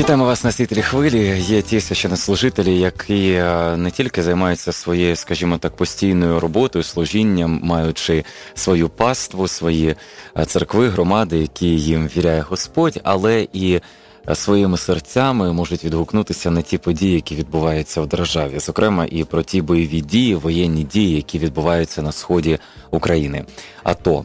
Вітаємо вас на світлі хвилі. Є ті священнослужителі, які е, не тільки займаються своєю, скажімо так, постійною роботою, служінням, маючи свою паству, свої е, церкви, громади, які їм віряє Господь, але і е, своїми серцями можуть відгукнутися на ті події, які відбуваються в державі, зокрема і про ті бойові дії, воєнні дії, які відбуваються на сході України. АТО.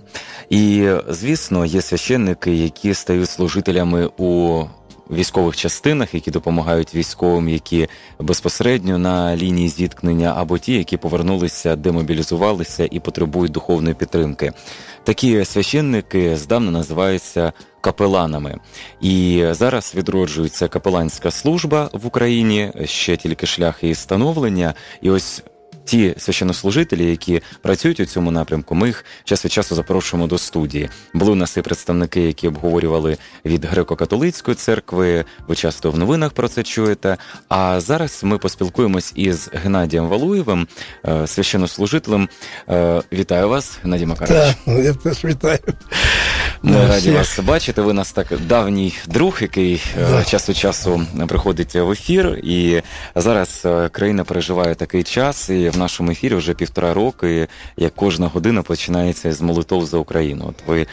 І звісно, є священники, які стають служителями у військових частинах, які допомагають військовим, які безпосередньо на лінії зіткнення, або ті, які повернулися, демобілізувалися і потребують духовної підтримки. Такі священники здавна називаються капеланами, і зараз відроджується капеланська служба в Україні ще тільки шлях її становлення, і ось ті священнослужителі, які працюють у цьому напрямку, ми їх час від часу запрошуємо до студії. Були у нас і представники, які обговорювали від греко-католицької церкви. Ви часто в новинах про це чуєте. А зараз ми поспілкуємось із Геннадієм Валуєвим, е, священнослужителем. Е, вітаю вас, Геннадій Макарович. Так, я теж вітаю. Ми раді вас бачити. Ви нас так давній друг, який е, Да. час від часу приходить в ефір. І зараз е, країна переживає такий час, і в нашому ефірі вже півтора роки, як кожна година починається з молитов за Україну. От ви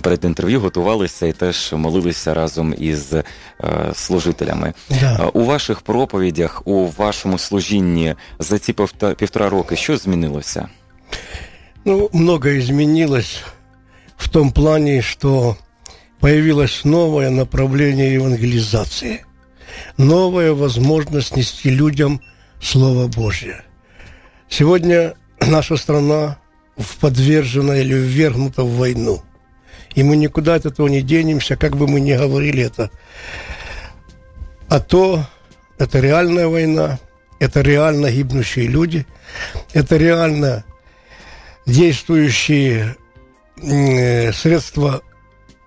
перед інтерв'ю готувалися і теж молилися разом із е, служителями. Да. У ваших проповідях, у вашому служінні за ці півтора роки, що змінилося? Ну, многое изменилось в том плане, что появилось новое направление евангелизации, новая возможность нести людям Слово Божье. Сегодня наша страна подвержена или ввергнута в войну. И мы никуда от этого не денемся, как бы мы ни говорили это. А то это реальная война, это реально гибнущие люди, это реально действующие средства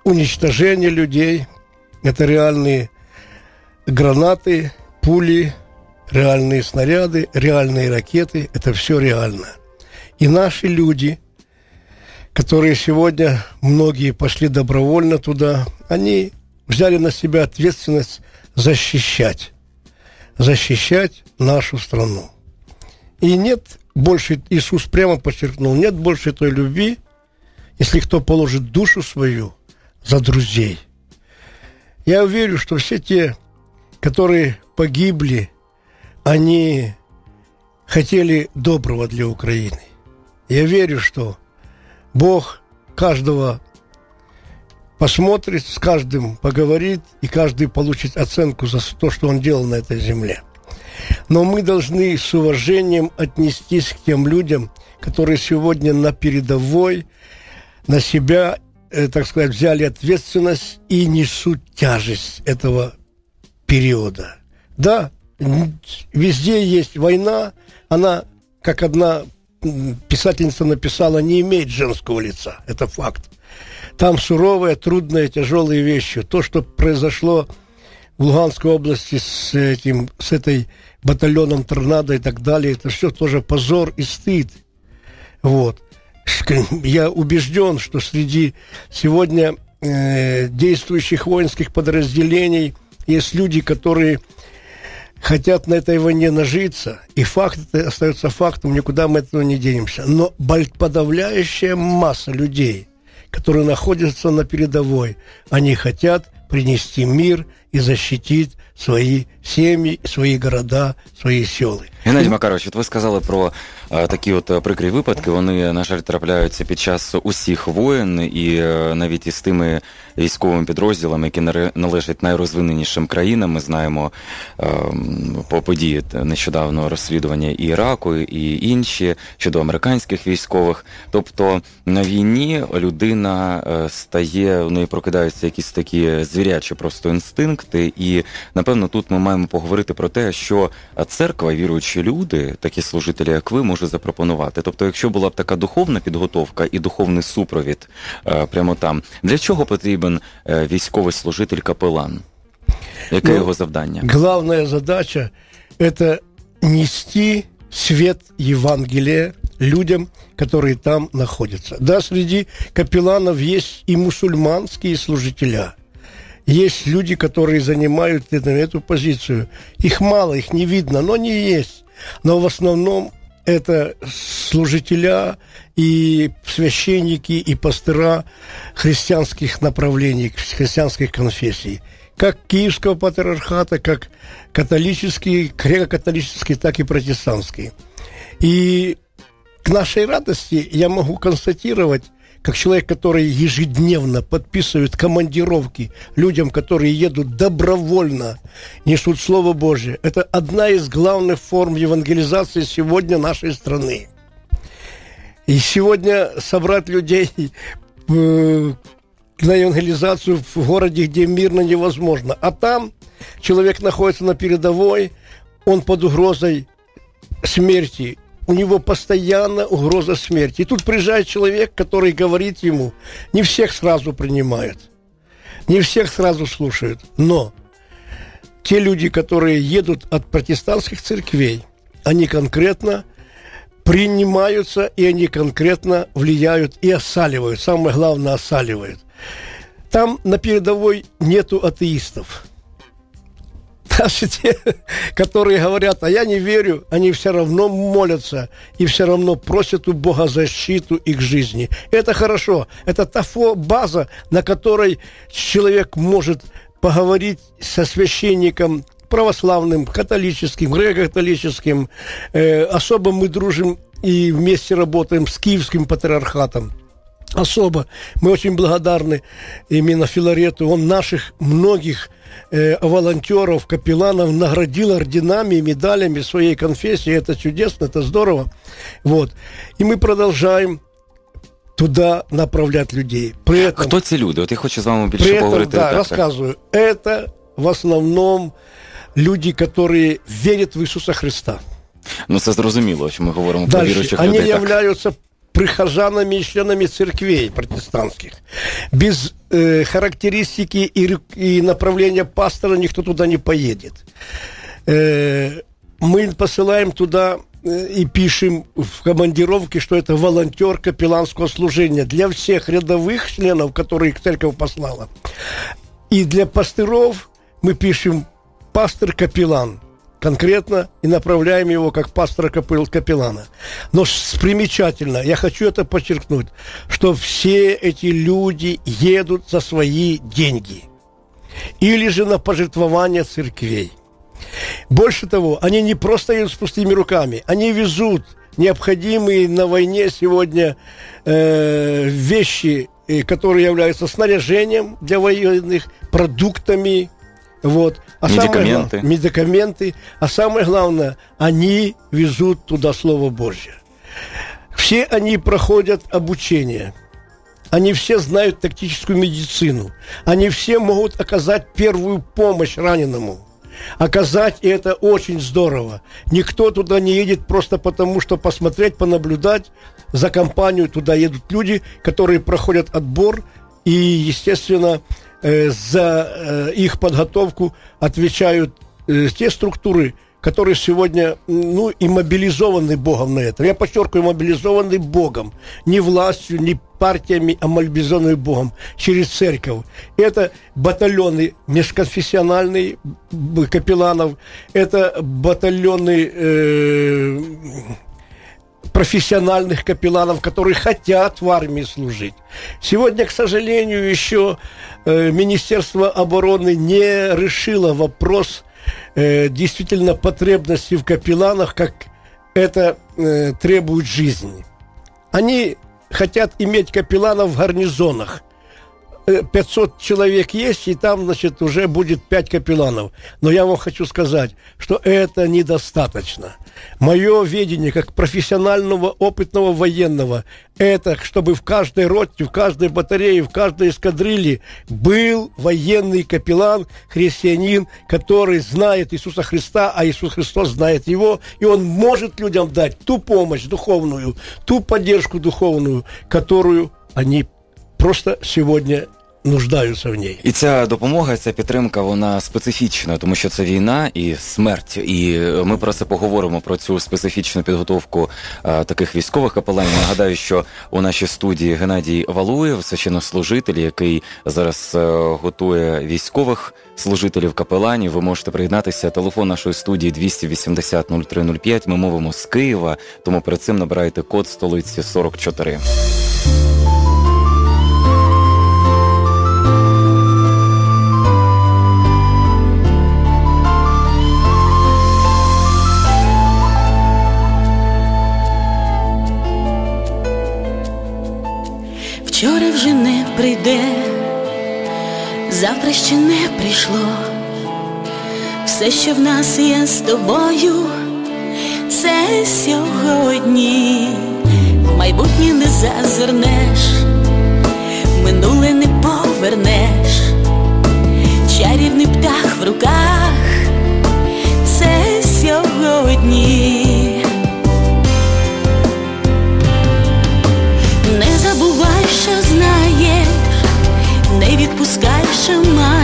уничтожения людей. Это реальные гранаты, пули, реальные снаряды, реальные ракеты. Это все реально. И наши люди, которые сегодня, многие пошли добровольно туда, они взяли на себя ответственность защищать. Защищать нашу страну. И нет больше, Иисус прямо подчеркнул, нет больше той любви, если кто положит душу свою за друзей. Я уверен, что все те, которые погибли, они хотели доброго для Украины. Я верю, что Бог каждого посмотрит, с каждым поговорит, и каждый получит оценку за то, что он делал на этой земле. Но мы должны с уважением отнестись к тем людям, которые сегодня на передовой, на себя, э, так сказать, взяли ответственность и несут тяжесть этого периода. Да, везде есть война, она, как одна писательница написала, не имеет женского лица. Это факт. Там суровые, трудные, тяжелые вещи. То, что произошло в Луганской области с этим, с этой батальоном торнадо и так далее, это все тоже позор и стыд. Вот. Я убежден, что среди сегодня э, действующих воинских подразделений есть люди, которые хотят на этой войне нажиться, и факт это остается фактом, никуда мы этого не денемся. Но подавляющая масса людей, которые находятся на передовой, они хотят принести мир и защитить свои семьи, свои города, свои селы. Геннадій Макарович, от ви сказали про е, такі от е, прикрі випадки. Вони, на жаль, трапляються під час усіх воєн, і е, навіть із тими військовими підрозділами, які належать найрозвиненішим країнам. Ми знаємо е, по події нещодавно розслідування і Іраку, і інші щодо американських військових. Тобто на війні людина е, стає, в неї прокидаються якісь такі звірячі просто інстинкти, і напевно тут ми маємо поговорити про те, що церква, віруючі люди, такі служителі, як ви, може запропонувати. Тобто, якщо була б така духовна підготовка і духовний супровід е, прямо там, для чого потрібен е, військовий служитель капелан? Яке Ну, його завдання? Главная задача – это нести свет Евангелия людям, которые там находятся. Да, среди капелланов есть и мусульманские служителя, Есть люди, которые занимают эту позицию. Их мало, их не видно, но они есть. Но в основном это служителя и священники и пастыра христианских направлений, христианских конфессий. Как киевского патриархата, как католический, греко-католический, так и протестантский. И к нашей радости я могу констатировать, как человек, который ежедневно подписывает командировки людям, которые едут добровольно, несут Слово Божье. Это одна из главных форм евангелизации сегодня нашей страны. И сегодня собрать людей э, на евангелизацию в городе, где мирно невозможно. А там человек находится на передовой, он под угрозой смерти у него постоянно угроза смерти. И тут приезжает человек, который говорит ему, не всех сразу принимают, не всех сразу слушают, но те люди, которые едут от протестантских церквей, они конкретно принимаются, и они конкретно влияют и осаливают. Самое главное, осаливают. Там на передовой нету атеистов даже те, которые говорят, а я не верю, они все равно молятся и все равно просят у Бога защиту их жизни. Это хорошо. Это та база, на которой человек может поговорить со священником православным, католическим, греко-католическим. Э, особо мы дружим и вместе работаем с киевским патриархатом особо. Мы очень благодарны именно Филарету. Он наших многих э, волонтеров, капелланов наградил орденами и медалями своей конфессии. Это чудесно, это здорово. Вот. И мы продолжаем туда направлять людей. При этом, Хто ці люди? От я хочу з вами більше при этом, поговорити. Да, рассказываю. Это в основном люди, которые верят в Иисуса Христа. Ну, це зрозуміло, що ми говоримо про Дальше. віруючих Они людей. так. являются прихожанами и членами церквей протестантских. Без э, характеристики и, и направления пастора никто туда не поедет. Э, мы посылаем туда э, и пишем в командировке, что это волонтер капелланского служения для всех рядовых членов, которые церковь послала. И для пастыров мы пишем пастор-капеллан – конкретно и направляем его как пастора капеллана. Но примечательно, я хочу это подчеркнуть, что все эти люди едут за свои деньги или же на пожертвование церквей. Больше того, они не просто едут с пустыми руками, они везут необходимые на войне сегодня э, вещи, э, которые являются снаряжением для военных, продуктами, вот. А медикаменты. Самое, медикаменты. А самое главное, они везут туда Слово Божье. Все они проходят обучение. Они все знают тактическую медицину. Они все могут оказать первую помощь раненому. Оказать, и это очень здорово. Никто туда не едет просто потому, что посмотреть, понаблюдать за компанию. Туда едут люди, которые проходят отбор и, естественно, за э, их подготовку отвечают э, те структуры, которые сегодня, ну, и мобилизованы Богом на это. Я подчеркиваю, мобилизованы Богом. Не властью, не партиями, а мобилизованы Богом через церковь. Это батальоны межконфессиональные капелланов, это батальоны э, профессиональных капелланов, которые хотят в армии служить. Сегодня, к сожалению, еще э, Министерство обороны не решило вопрос э, действительно потребности в капелланах, как это э, требует жизни. Они хотят иметь капелланов в гарнизонах – 500 человек есть, и там, значит, уже будет 5 капелланов. Но я вам хочу сказать, что это недостаточно. Мое видение, как профессионального, опытного военного, это, чтобы в каждой роте, в каждой батарее, в каждой эскадрилье был военный капеллан, христианин, который знает Иисуса Христа, а Иисус Христос знает его, и он может людям дать ту помощь духовную, ту поддержку духовную, которую они просто сегодня нуждаются в ней. І ця допомога, ця підтримка, вона специфічна, тому що це війна і смерть. І ми про це поговоримо про цю специфічну підготовку а, таких військових капеланів. Нагадаю, що у нашій студії Геннадій Валуєв, священнослужитель, який зараз а, е, готує військових служителів капеланів. Ви можете приєднатися. Телефон нашої студії 280 0305. Ми мовимо з Києва, тому перед цим набирайте код столиці 44. Вчора вже не прийде, завтра ще не прийшло. Все, що в нас є з тобою, це сьогодні, в майбутнє не зазирнеш, минуле не повернеш, чарівний птах в руках, це сьогодні. chamar.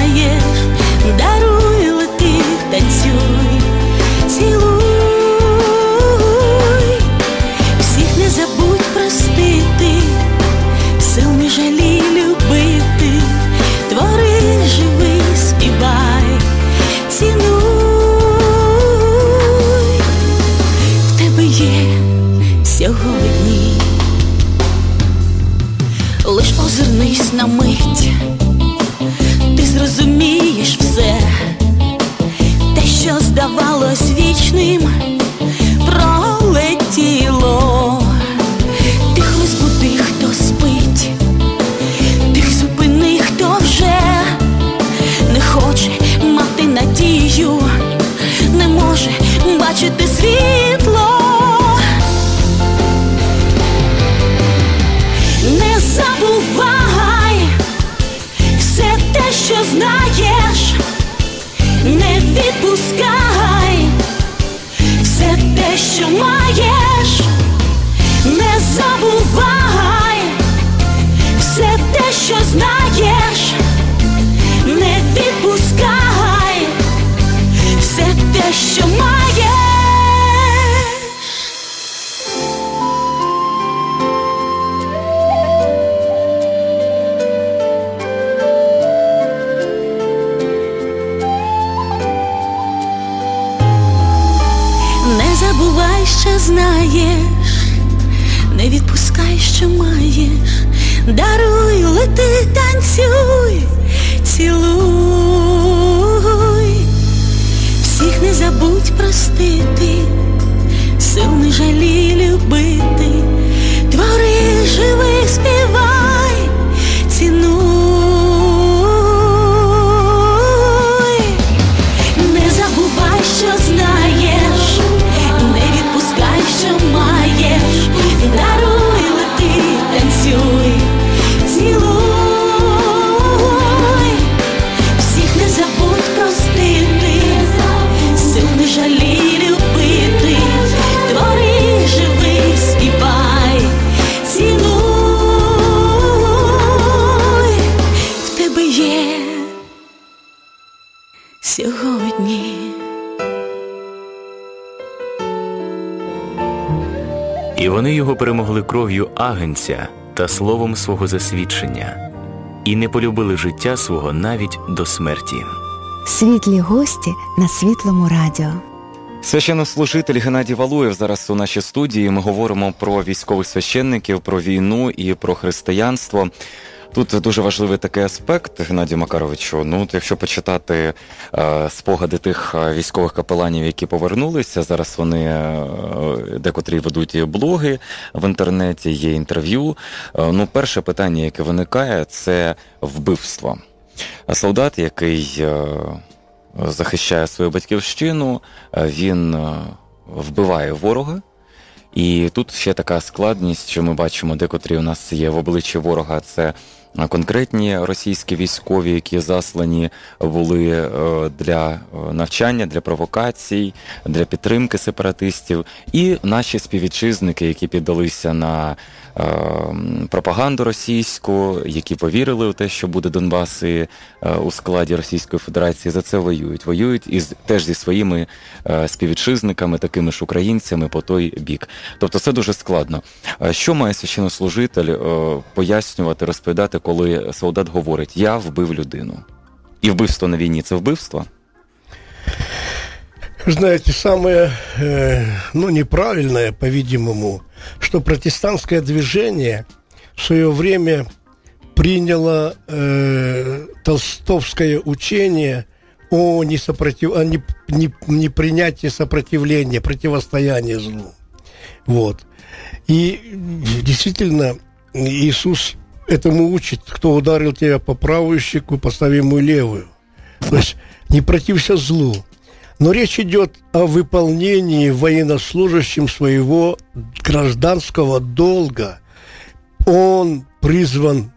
Агенця та словом свого засвідчення і не полюбили життя свого навіть до смерті. Світлі гості на світлому радіо. Священнослужитель Геннадій Валуєв зараз у нашій студії. Ми говоримо про військових священників, про війну і про християнство. Тут дуже важливий такий аспект, Геннадію Макаровичу. Ну, якщо почитати е, спогади тих е, військових капеланів, які повернулися, зараз вони е, декотрі ведуть блоги в інтернеті, є інтерв'ю. Е, ну, перше питання, яке виникає, це вбивство. Солдат, який е, захищає свою батьківщину, е, він вбиває ворога. І тут ще така складність, що ми бачимо, декотрі у нас є в обличчі ворога, це е, конкретні російські військові, які заслані були е, для е, навчання, для провокацій, для підтримки сепаратистів, і наші співвітчизники, які піддалися на пропаганду російську, які повірили у те, що буде Донбас і, е, у складі Російської Федерації, за це воюють. Воюють із теж зі своїми е, співвітчизниками, такими ж українцями по той бік. Тобто це дуже складно. Що має священнослужитель е, пояснювати, розповідати, коли солдат говорить Я вбив людину? І вбивство на війні це вбивство? Знаете, самое, э, ну, неправильное, по-видимому, что протестантское движение в свое время приняло э, толстовское учение о, несопротив... о не... Не... сопротивления, противостояния злу. Вот. И действительно, Иисус этому учит, кто ударил тебя по правую щеку, постави ему левую. То есть не протився злу. Но речь идет о выполнении военнослужащим своего гражданского долга. Он призван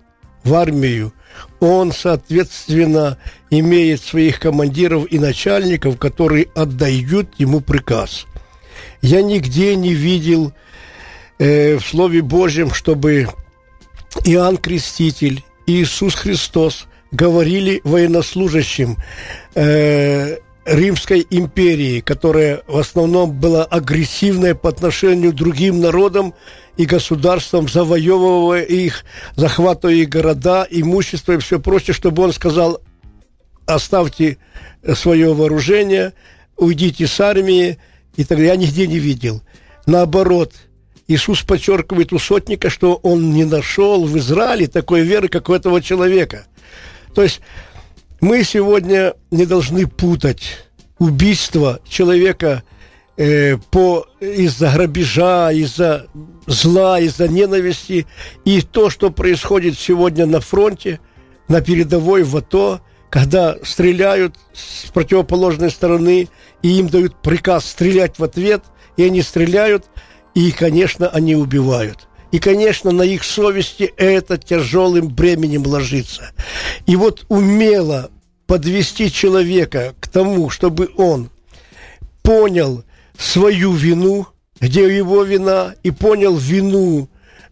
в армию, он, соответственно, имеет своих командиров и начальников, которые отдают ему приказ. Я нигде не видел э, в Слове Божьем, чтобы Иоанн Креститель Иисус Христос говорили военнослужащим э, Римской империи, которая в основном была агрессивной по отношению к другим народам и государствам, завоевывая их, захватывая их города, имущество и все прочее, чтобы он сказал, оставьте свое вооружение, уйдите с армии, и тогда я нигде не видел. Наоборот, Иисус подчеркивает у сотника, что он не нашел в Израиле такой веры, как у этого человека. То есть мы сегодня не должны путать убийство человека э, по, из-за грабежа, из-за зла, из-за ненависти и то, что происходит сегодня на фронте, на передовой в АТО, когда стреляют с противоположной стороны, и им дают приказ стрелять в ответ, и они стреляют, и, конечно, они убивают. И, конечно, на их совести это тяжелым бременем ложится. И вот умело подвести человека к тому, чтобы он понял свою вину, где его вина, и понял вину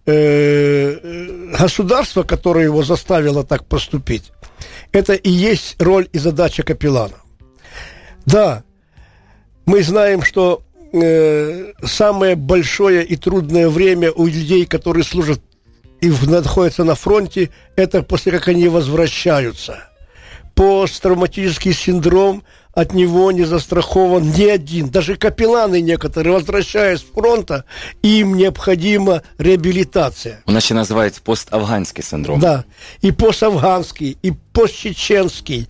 э, государства, которое его заставило так поступить. Это и есть роль и задача капеллана. Да, мы знаем, что э, самое большое и трудное время у людей, которые служат и находятся на фронте, это после как они возвращаются. Посттравматический синдром от него не застрахован ни один. Даже капелланы некоторые, возвращаясь с фронта, им необходима реабилитация. У нас ще називають поставганський синдром. Да, и постафганский, и постчеченский,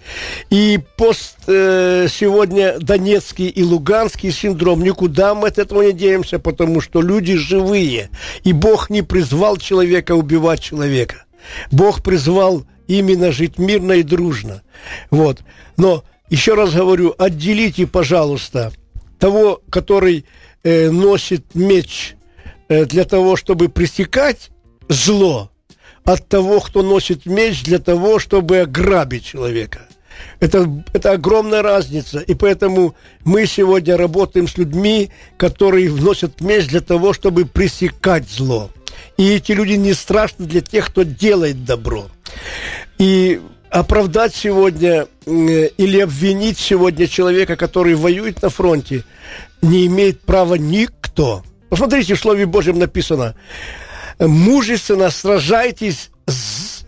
и пост э, сегодня донецкий и луганский синдром. Никуда мы от этого не денемся, потому что люди живые. И Бог не призвал человека убивать человека. Бог призвал именно жить мирно и дружно. Вот. Но еще раз говорю, отделите, пожалуйста, того, который э, носит меч э, для того, чтобы пресекать зло, от того, кто носит меч для того, чтобы ограбить человека. Это, это огромная разница. И поэтому мы сегодня работаем с людьми, которые носят меч для того, чтобы пресекать зло. И эти люди не страшны для тех, кто делает добро. И оправдать сегодня или обвинить сегодня человека, который воюет на фронте, не имеет права никто. Посмотрите, в Слове Божьем написано, мужественно сражайтесь,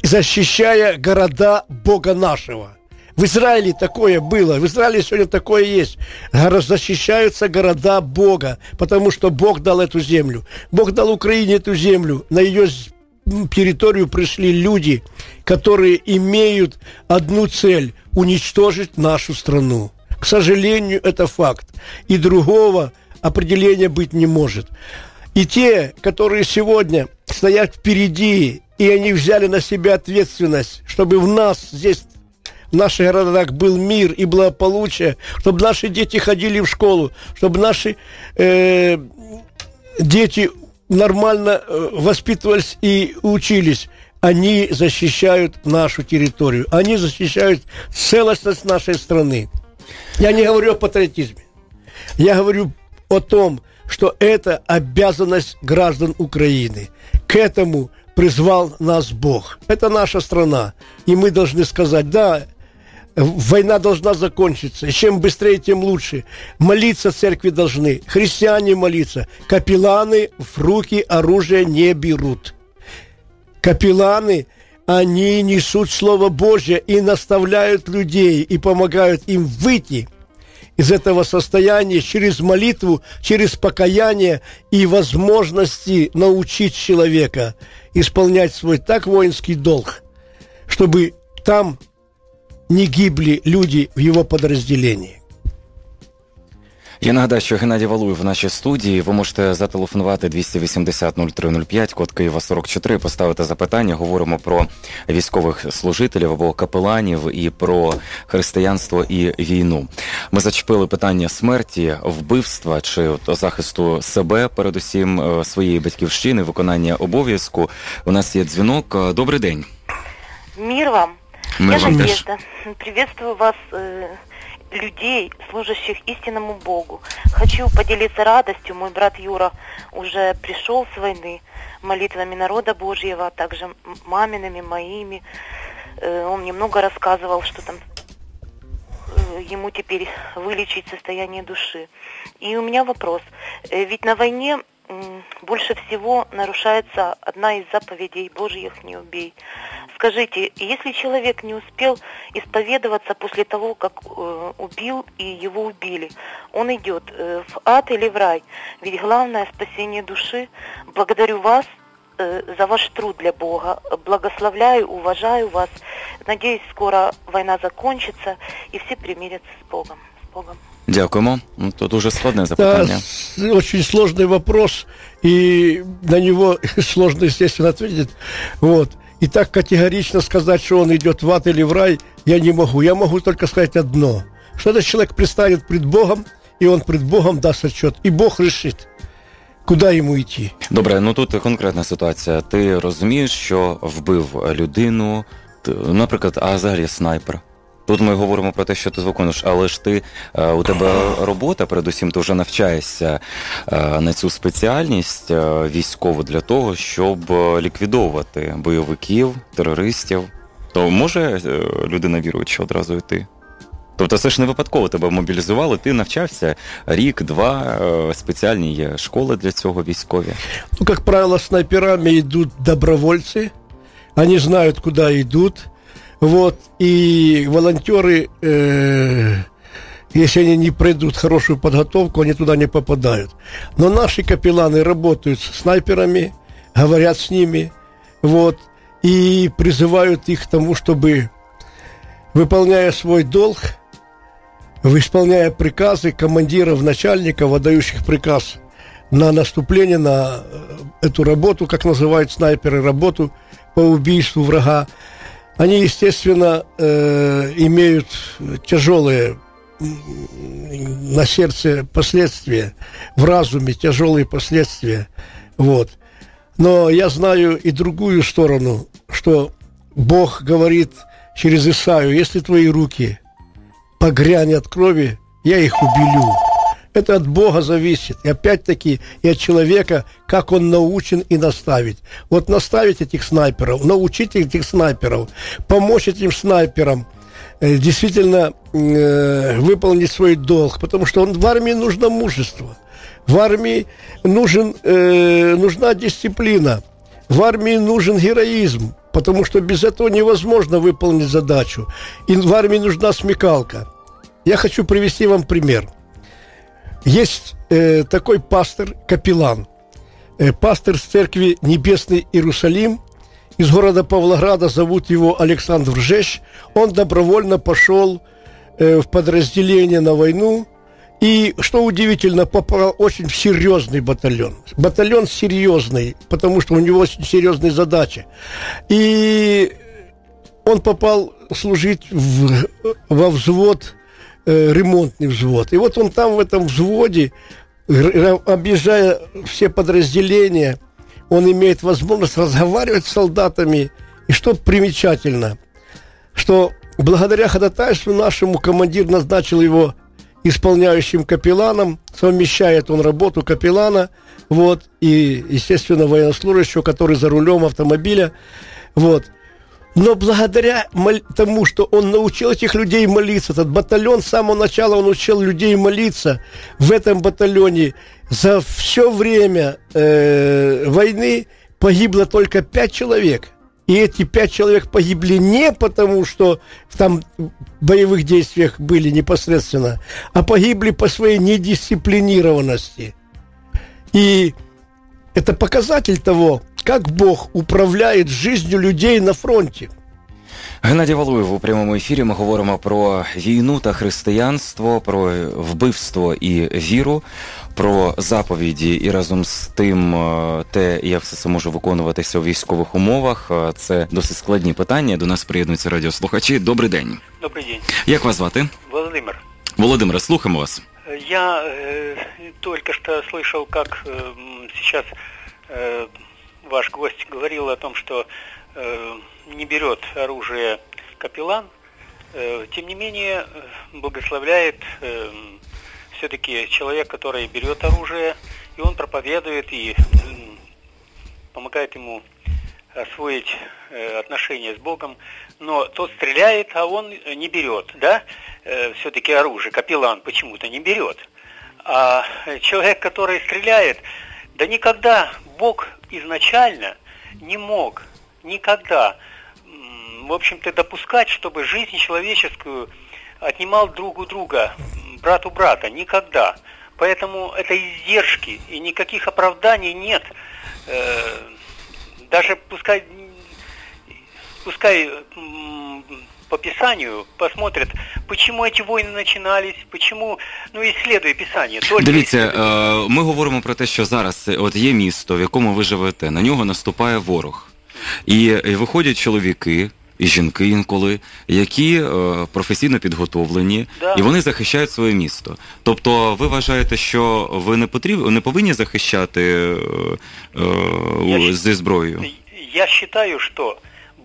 защищая города Бога нашего. В Израиле такое было, в Израиле сегодня такое есть. Защищаются города Бога, потому что Бог дал эту землю. Бог дал Украине эту землю. На ее территорию пришли люди, которые имеют одну цель – уничтожить нашу страну. К сожалению, это факт. И другого определения быть не может. И те, которые сегодня стоят впереди, и они взяли на себя ответственность, чтобы в нас здесь в наших городах был мир и благополучие, чтобы наши дети ходили в школу, чтобы наши э, дети нормально э, воспитывались и учились. они защищают нашу территорию, они защищают целостность нашей страны. Я не говорю о патриотизме. Я говорю о том, что это обязанность граждан Украины. К этому призвал нас Бог. Это наша страна. И мы должны сказать, да, война должна закончиться. И чем быстрее, тем лучше. Молиться церкви должны. Христиане молиться. Капелланы в руки оружие не берут. Капелланы, они несут Слово Божье и наставляют людей, и помогают им выйти из этого состояния через молитву, через покаяние и возможности научить человека исполнять свой так воинский долг, чтобы там не гибли люди в его подразделении. Я нагадаю, що Геннадій Валуєв в нашій студії. Ви можете зателефонувати 280 0305, код Києва 44, поставити запитання. Говоримо про військових служителів або капеланів і про християнство і війну. Ми зачепили питання смерті, вбивства чи от захисту себе, передусім е, своєї батьківщини, виконання обов'язку. У нас є дзвінок. Добрий день. Мир вам. Мир Я вам. Надежда. Приветствую вас, э, людей, служащих истинному Богу. Хочу поделиться радостью. Мой брат Юра уже пришел с войны молитвами народа Божьего, а также мамиными, моими. Э, Он мне много рассказывал, что там э, ему теперь вылечить состояние души. И у меня вопрос. Ведь на войне больше всего нарушается одна из заповедей Божьих «Не убей». Скажите, если человек не успел исповедоваться после того, как э, убил и его убили, он идет э, в ад или в рай? Ведь главное спасение души. Благодарю вас э, за ваш труд для Бога. Благословляю, уважаю вас. Надеюсь, скоро война закончится и все примирятся с Богом. С Богом. Дякуємо. Ну, Тут дуже складне Это запитання. с- очень сложный вопрос, и на него сложно, естественно, ответить. Вот. И так категорично сказать, что он идет в ад или в рай, я не могу. Я могу только сказать одно, что этот человек предстанет пред Богом, и он пред Богом даст отчет, и Бог решит, куда ему идти. Добре, ну тут конкретна ситуація. Ти розумієш, що вбив людину, т- наприклад, а взагалі снайпер. Тут ми говоримо про те, що ти виконуєш, але ж ти е, у тебе робота, передусім, ти вже навчаєшся е, на цю спеціальність е, військову для того, щоб ліквідовувати бойовиків, терористів. То може людина віруюча одразу йти? Тобто це ж не випадково тебе мобілізували, ти навчався рік, два, спеціальні є школи для цього військові. Ну, как правило, снайперами идут добровольцы, они знают, куда идут, вот, и волонтеры, э, если они не пройдут хорошую подготовку, они туда не попадают. Но наши капелланы работают с снайперами, говорят с ними, вот, и призывают их к тому, чтобы, выполняя свой долг, исполняя приказы командиров, начальников, отдающих приказ на наступление, на э, эту работу, как называют снайперы, работу по убийству врага, они, естественно, э, имеют тяжелые на сердце последствия, в разуме тяжелые последствия. Вот. Но я знаю и другую сторону, что Бог говорит через Исаию, если твои руки погрянет крови, я их убелю. Это от Бога зависит. И опять-таки и от человека, как он научен и наставить. Вот наставить этих снайперов, научить этих снайперов, помочь этим снайперам э, действительно э, выполнить свой долг. Потому что он, в армии нужно мужество. В армии нужен, э, нужна дисциплина. В армии нужен героизм, потому что без этого невозможно выполнить задачу. И в армии нужна смекалка. Я хочу привести вам пример. Есть э, такой пастор, капеллан, э, пастор с церкви Небесный Иерусалим, из города Павлограда, зовут его Александр Жещ. Он добровольно пошел э, в подразделение на войну, и, что удивительно, попал очень в серьезный батальон. Батальон серьезный, потому что у него очень серьезные задачи. И он попал служить в, во взвод, э, ремонтный взвод. И вот он там, в этом взводе, объезжая все подразделения, он имеет возможность разговаривать с солдатами И что примечательно, что благодаря ходатайству нашему командир назначил его исполняющим капелланом, совмещает он работу капеллана, вот, и, естественно, военнослужащего, который за рулем автомобиля, вот. Но благодаря тому, что он научил этих людей молиться, этот батальон с самого начала он учил людей молиться, в этом батальоне за все время э, войны погибло только пять человек. И эти пять человек погибли не потому, что там в боевых действиях были непосредственно, а погибли по своей недисциплинированности. И это показатель того, как Бог управляет жизнью людей на фронті. Геннадій Валуєв у прямому ефірі. Ми говоримо про війну та християнство, про вбивство і віру, про заповіді і разом з тим е, те, як все це може виконуватися у військових умовах. Е, Це досить складні питання. До нас приєднуються радіослухачі. Добрий день. Добрый день. Як вас звати? Владимир, Володимире, слухаємо вас. я э, только что слышал, как э, м, сейчас э, ваш гость говорил о том, что э, не берет оружие капеллан. Э, тем не менее, э, благословляет все-таки человек, который берет оружие, и он проповедует и помогает ему освоить э, отношения с Богом, но тот стреляет, а он не берет, да, все-таки оружие, капеллан почему-то не берет. А человек, который стреляет, да никогда Бог изначально не мог, никогда, в общем-то, допускать, чтобы жизнь человеческую отнимал друг у друга, брат у брата, никогда. Поэтому это издержки, и никаких оправданий нет. Э, Даже пускай, пускай по Писанию посмотрят, почему эти войны начинались, почему, ну, исследуя Писание. Только Дивіться, е, ми говоримо про те, що зараз от є місто, в якому ви живете, на нього наступає ворог. І е, виходять чоловіки. І жінки інколи, які е, професійно підготовлені, Да. і вони захищають своє місто. Тобто, ви вважаєте, що ви не потріб... не повинні захищати е, е, Я зі зброєю? Я считаю, что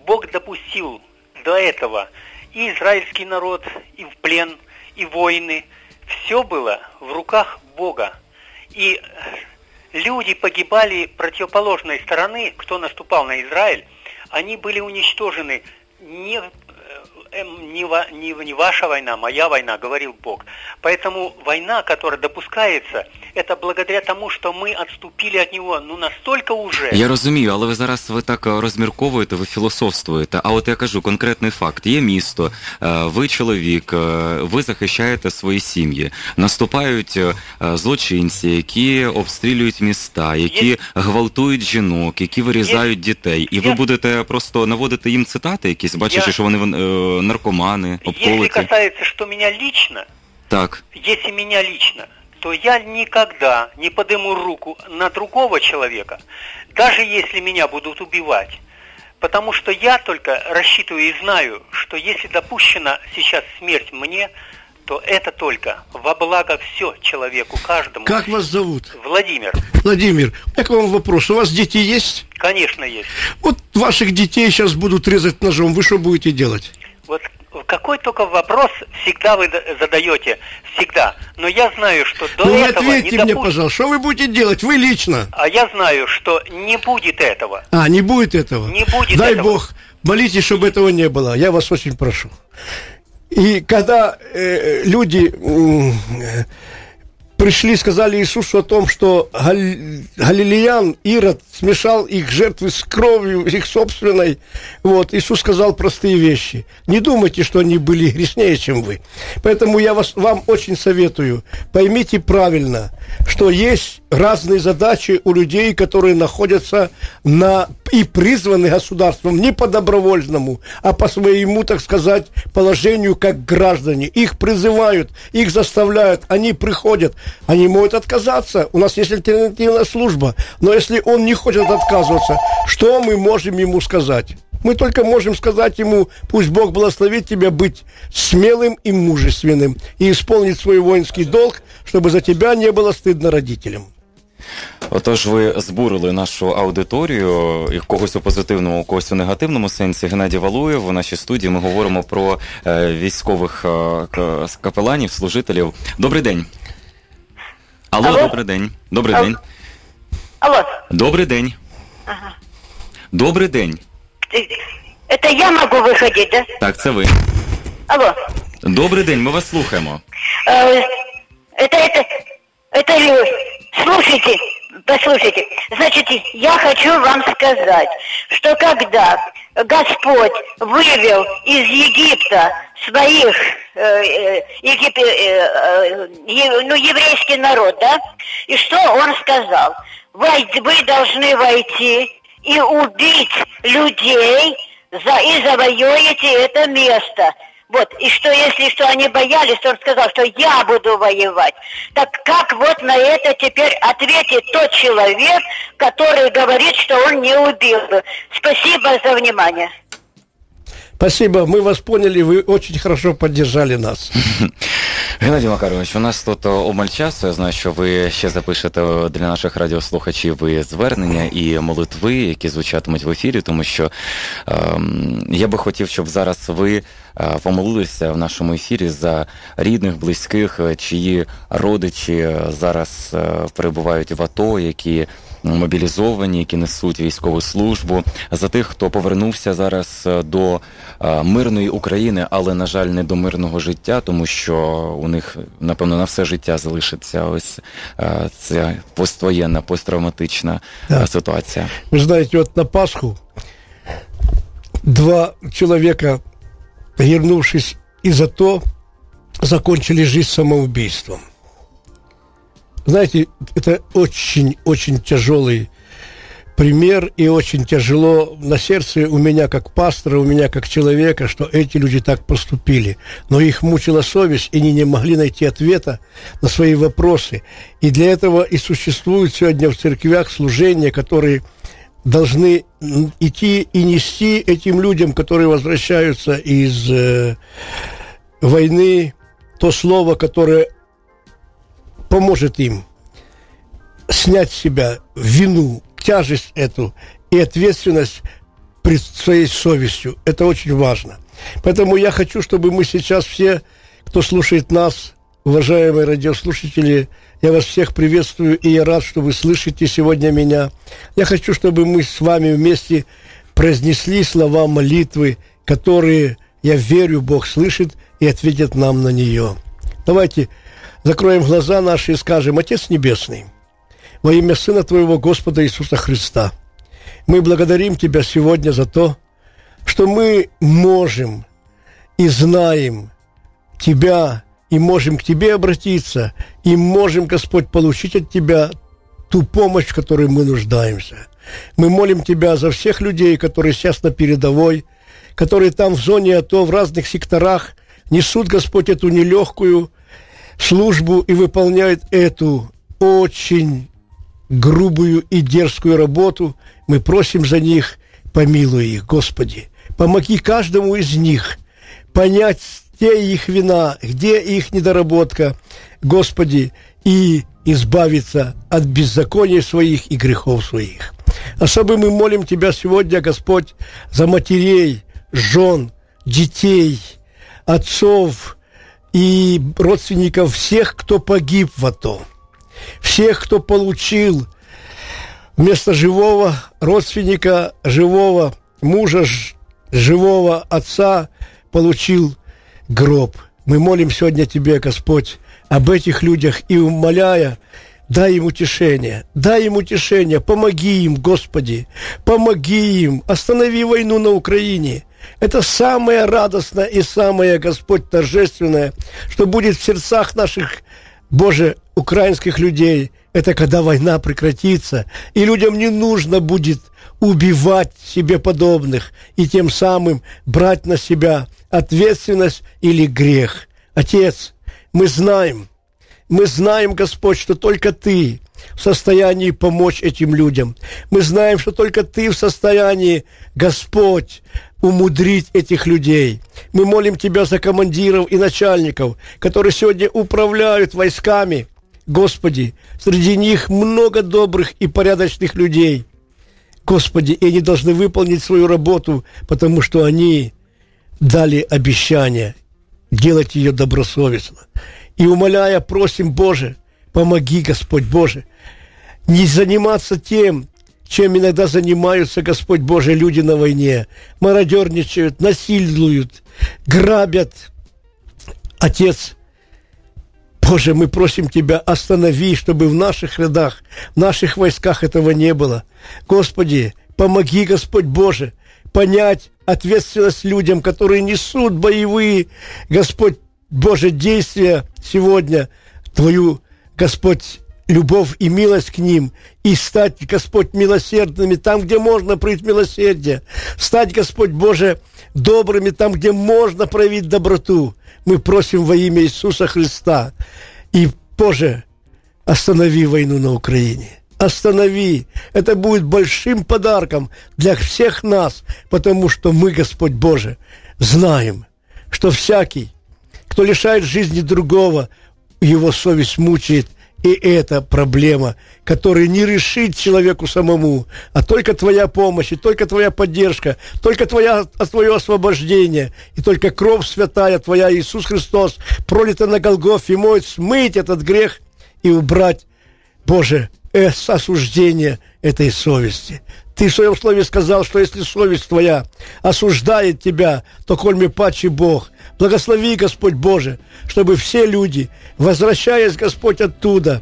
Бог допустил до этого и израильский народ, и в плен, и войны. Все было в руках Бога. И люди погибали противоположной стороны, кто наступал на Израиль, они были уничтожены не, э, не, ва- не, не ваша война, моя война, говорил Бог. Поэтому война, которая допускается, это благодаря тому, что мы отступили от него, ну настолько уже. Я розумію, але ви зараз ви так е, розмірковуєте, ви філософствуєте. А от я кажу конкретний факт: є місто, е, ви чоловік, е, ви захищаєте свої сім'ї. Наступають е, злочинці, які обстрілюють міста, які Є- гвалтують жінок, які вирізають дітей. І ви Є- будете просто наводити їм цитати, якісь бачачи, Я- що вони е, наркомани, Если касается, что меня лично, Так. если меня лично, то я никогда не подыму руку на другого человека, даже если меня будут убивать. Потому что я только рассчитываю и знаю, что если допущена сейчас смерть мне, то это только во благо все человеку, каждому. Как вас зовут? Владимир, Владимир, у к вам вопрос. У вас дети есть? конечно, есть. Вот ваших детей сейчас будут резать ножом. Вы что будете делать? Какой только вопрос всегда вы задаете, всегда. Но я знаю, что до ну этого не ответьте мне, пожалуйста, что вы будете делать? Вы лично. А я знаю, что не будет этого. А, не будет этого? Не будет Дай этого. Бог, молитесь, чтобы этого не было. Я вас очень прошу. И когда э, люди м, э, пришли, сказали Иисусу о том, что Галилеян, Ирод, смешал их жертвы с кровью их собственной, вот, Иисус сказал простые вещи. Не думайте, что они были грешнее, чем вы. Поэтому я вас, вам очень советую, поймите правильно, что есть разные задачи у людей, которые находятся на и призваны государством не по добровольному, а по своему, так сказать, положению как граждане. Их призывают, их заставляют, они приходят, они могут отказаться. У нас есть альтернативная служба, но если он не хочет отказываться, что мы можем ему сказать? Мы только можем сказать ему, пусть Бог благословит тебя быть смелым и мужественным и исполнить свой воинский долг, чтобы за тебя не было стыдно родителям. Отож, ви збурили нашу аудиторію і когось у позитивному, когось у негативному сенсі. Геннадій Валуєв у нашій студії. Ми говоримо про е, військових е, к- капеланів, служителів. Добрий день. Алло, Алло. добрий день. Добрий Алло. день. Алло, Добрий день. Добрий день. ты- это я могу выходить, да? Так, це ви. Алло, Добрий день, ми вас слухаємо. э, это, это, это, э, слушайте, послушайте, значит, я хочу вам сказать, что когда Господь вывел из Египта своих, э, э, Егип- э, э, ну, еврейский народ, да, и что он сказал? Вы должны войти и убить людей за, и завоюете это место. Вот, и что если что они боялись, то он сказал, что я буду воевать. Так как вот на это теперь ответит тот человек, который говорит, что он не убил бы? Спасибо за внимание. Спасибо, мы вас поняли, вы очень хорошо поддержали нас. Геннадій Макарович, у нас тут обмаль часу. Я знаю, що ви ще запишете для наших радіослухачів і звернення і молитви, які звучатимуть в ефірі, тому що ем, я би хотів, щоб зараз ви е, помолилися в нашому ефірі за рідних, близьких, чиї родичі зараз е, перебувають в АТО, які мобілізовані, які несуть військову службу, за тих, хто повернувся зараз е, до е, мирної України, але на жаль, не до мирного життя, тому що у них напевно на все життя залишиться ось е, ця поствоєнна, посттравматична Да. ситуація. Вы знаете, вот на Пасху два человека, вернувшись из АТО, закончили жизнь самоубийством. Знаете, это очень-очень тяжелый пример и очень тяжело на сердце у меня как пастора, у меня как человека, что эти люди так поступили. Но их мучила совесть, и они не могли найти ответа на свои вопросы. И для этого и существуют сегодня в церквях служения, которые должны идти и нести этим людям, которые возвращаются из э, войны, то слово, которое поможет им снять с себя вину, тяжесть эту и ответственность пред своей совестью. Это очень важно. Поэтому я хочу, чтобы мы сейчас все, кто слушает нас, уважаемые радиослушатели, я вас всех приветствую, и я рад, что вы слышите сегодня меня. Я хочу, чтобы мы с вами вместе произнесли слова молитвы, которые, я верю, Бог слышит и ответит нам на нее. Давайте закроем глаза наши и скажем, Отец Небесный, во имя Сына Твоего Господа Иисуса Христа, мы благодарим Тебя сегодня за то, что мы можем и знаем Тебя, и можем к Тебе обратиться, и можем, Господь, получить от Тебя ту помощь, в которой мы нуждаемся. Мы молим Тебя за всех людей, которые сейчас на передовой, которые там в зоне АТО, в разных секторах, несут, Господь, эту нелегкую службу и выполняют эту очень грубую и дерзкую работу. Мы просим за них, помилуй их, Господи. Помоги каждому из них понять, где их вина, где их недоработка, Господи, и избавиться от беззаконий своих и грехов своих. Особо мы молим Тебя сегодня, Господь, за матерей, жен, детей, отцов и родственников всех, кто погиб в АТО, всех, кто получил вместо живого родственника, живого мужа, живого отца, получил гроб. Мы молим сегодня Тебе, Господь, об этих людях и умоляя, дай им утешение, дай им утешение, помоги им, Господи, помоги им, останови войну на Украине. Это самое радостное и самое, Господь, торжественное, что будет в сердцах наших, Боже, украинских людей. Это когда война прекратится, и людям не нужно будет убивать себе подобных и тем самым брать на себя ответственность или грех. Отец, мы знаем, мы знаем, Господь, что только Ты в состоянии помочь этим людям. Мы знаем, что только Ты в состоянии, Господь, умудрить этих людей. Мы молим Тебя за командиров и начальников, которые сегодня управляют войсками, Господи, среди них много добрых и порядочных людей. Господи, и они должны выполнить свою работу, потому что они дали обещание делать ее добросовестно. И умоляя, просим, Боже, помоги, Господь Боже, не заниматься тем, чем иногда занимаются, Господь Боже, люди на войне. Мародерничают, насилуют, грабят. Отец, Боже, мы просим Тебя, останови, чтобы в наших рядах, в наших войсках этого не было. Господи, помоги, Господь Боже, понять ответственность людям, которые несут боевые, Господь Боже, действия сегодня, Твою, Господь, любовь и милость к ним, и стать, Господь, милосердными там, где можно проявить милосердие, стать, Господь Боже, добрыми там, где можно проявить доброту. Мы просим во имя Иисуса Христа. И, Боже, останови войну на Украине. Останови. Это будет большим подарком для всех нас, потому что мы, Господь Боже, знаем, что всякий, кто лишает жизни другого, его совесть мучает, и это проблема, которую не решить человеку самому, а только твоя помощь, и только твоя поддержка, только твоя, твое освобождение, и только кровь святая твоя, Иисус Христос, пролита на Голгофе, может смыть этот грех и убрать, Боже, э, осуждение этой совести. Ты в своем слове сказал, что если совесть твоя осуждает тебя, то кольми паче Бог. Благослови, Господь Боже, чтобы все люди, возвращаясь, Господь, оттуда,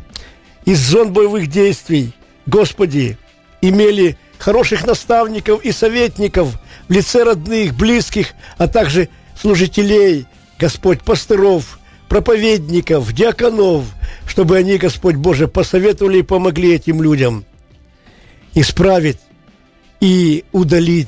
из зон боевых действий, Господи, имели хороших наставников и советников в лице родных, близких, а также служителей, Господь, пастыров, проповедников, диаконов, чтобы они, Господь Боже, посоветовали и помогли этим людям исправить и удалить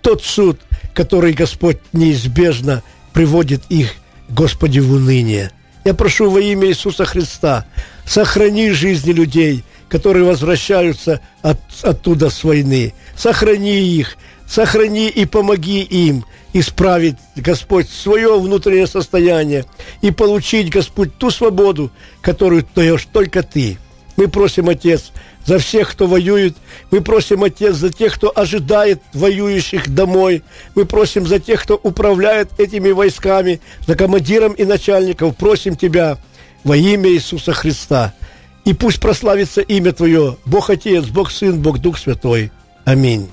тот суд, который Господь неизбежно приводит их, Господи, в уныние. Я прошу во имя Иисуса Христа, сохрани жизни людей, которые возвращаются от, оттуда с войны. Сохрани их, сохрани и помоги им исправить, Господь, свое внутреннее состояние и получить, Господь, ту свободу, которую даешь только Ты. Мы просим, Отец, за всех, кто воюет. Мы просим, Отец, за тех, кто ожидает воюющих домой. Мы просим за тех, кто управляет этими войсками, за командиром и начальников. Просим Тебя во имя Иисуса Христа. И пусть прославится имя Твое, Бог Отец, Бог Сын, Бог Дух Святой. Аминь.